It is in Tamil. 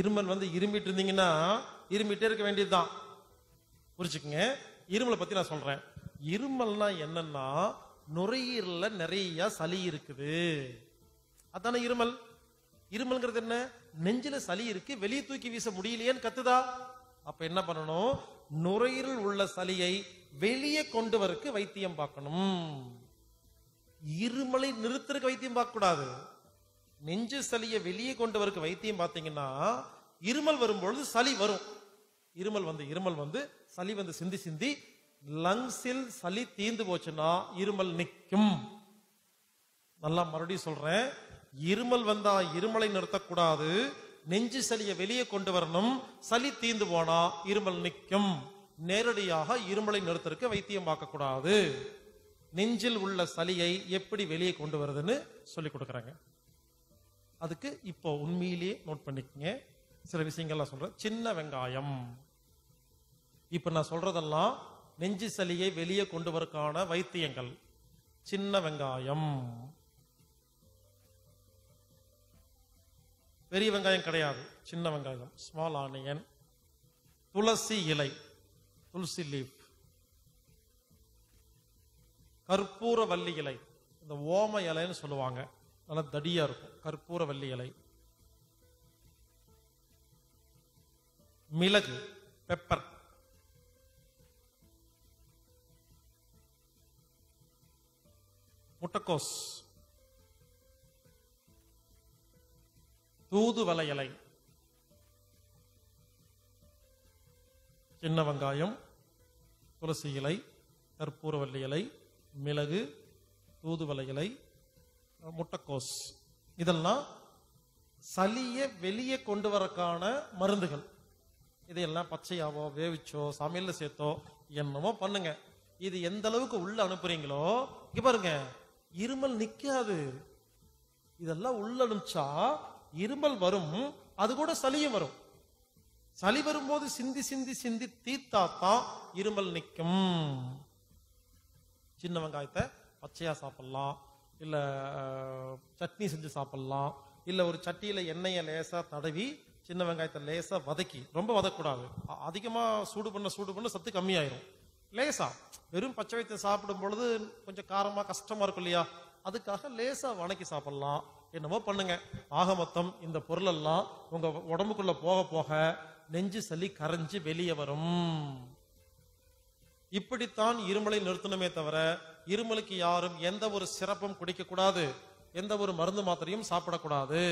இருமல் வந்து இருமிட்டு இருந்தீங்கன்னா இருமிட்டே இருக்க வேண்டியதுதான். புரிச்சுக்குங்க இருமலை பத்தி நான் சொல்றேன். இருமல்னா என்னன்னா நுரையீரல்ல நிறைய சளி இருக்குது. அதானே இருமல்? இருமல்ங்கிறது என்ன? நெஞ்சில சளி இருக்கு வெளியே தூக்கி வீச முடியலையேன்னு கத்துதா? அப்ப என்ன பண்ணணும்? நுரையீரல் உள்ள சளியை வெளியே கொண்டு வரக்கு வைத்தியம் பார்க்கணும். இருமலை நிறுத்துறதுக்கு வைத்தியம் பார்க்க கூடாது நெஞ்சு சளியை வெளியே கொண்டு வரக்கு வைத்தியம் பார்த்தீங்கன்னா இருமல் வரும்பொழுது சளி வரும். இருமல் வந்து இருமல் வந்து சளி வந்து சிந்தி சிந்தி லங்ஸில் சளி தீந்து போச்சுன்னா இருமல் நிற்கும். நல்லா மறுபடியும் சொல்றேன். இருமல் வந்தா இருமலை நிறுத்தக்கூடாது. நெஞ்சு சளியை வெளியே கொண்டு வரணும். சளி தீந்து போனா இருமல் நிற்கும். நேரடியாக இருமலை நிறுத்தருக்கு வைத்தியம் பார்க்கக்கூடாது. நெஞ்சில் உள்ள சளியை எப்படி வெளியே கொண்டு வருதுன்னு சொல்லி கொடுக்குறாங்க. அதுக்கு இப்போ உண்மையிலேயே நோட் பண்ணிக்கங்க. சில விஷயங்கள்லாம் சொல்றேன். சின்ன வெங்காயம். இப்ப நான் சொல்றதெல்லாம் நெஞ்சு சளியை வெளியே கொண்டு வரக்கான வைத்தியங்கள். சின்ன வெங்காயம். பெரிய வெங்காயம் கிடையாது. சின்ன வெங்காயம். ஸ்மால் ஆனியன் துளசி இலை. துளசி லீப் கற்பூர வள்ளி இலை. இந்த ஓம இலைன்னு சொல்லுவாங்க. நல்லா தடியா இருக்கும். கற்பூர வள்ளி இலை. மிளகு பெப்பர் முட்டைக்கோஸ். தூதுவளை இலை. சின்ன வெங்காயம் துளசி இலை கற்பூரவல்லி இலை மிளகு தூதுவளை இலை முட்டைக்கோஸ். இதெல்லாம் சளியை வெளியே கொண்டு வரக்கான மருந்துகள். இதையெல்லாம் பச்சையாவோ வேவிச்சோ சமையல்ல சேர்த்தோ என்னமோ பண்ணுங்க. இது எந்த அளவுக்கு உள்ள அனுப்புறீங்களோ இங்க பாருங்க இருமல் நிக்காது. இதெல்லாம் உள்ள அனுப்பிச்சா இருமல் வரும் அது கூட சளியும் வரும். சளி வரும்போது சிந்தி சிந்தி சிந்தி தீத்தாத்தான் இருமல் நிக்கும். சின்ன வெங்காயத்தை பச்சையா சாப்பிடலாம். இல்லை சட்னி செஞ்சு சாப்பிடலாம். இல்லை ஒரு சட்டியில் எண்ணெயை லேசாக தடவி சின்ன வெங்காயத்தை லேசாக வதக்கி ரொம்ப வதக்கூடாது அதிகமாக சூடு பண்ண சூடு பண்ண சத்து கம்மியாயிரும். லேசா வெறும் பச்சை வைத்தியம் சாப்பிடும் பொழுது கொஞ்சம் காரமாக கஷ்டமா இருக்கும் இல்லையா? அதுக்காக லேசாக வணக்கி சாப்பிடலாம். என்னமோ பண்ணுங்க. ஆக மொத்தம் இந்த பொருளெல்லாம் உங்கள் உங்க உடம்புக்குள்ள போக போக நெஞ்சு சளி கரைஞ்சு வெளியே வரும். இப்படித்தான் இருமலை நிறுத்தணுமே தவிர இருமலுக்கு யாரும் எந்த ஒரு சிறப்பும் குடிக்க கூடாது எந்த ஒரு மருந்து மாத்திரையும் சாப்பிடக்கூடாது.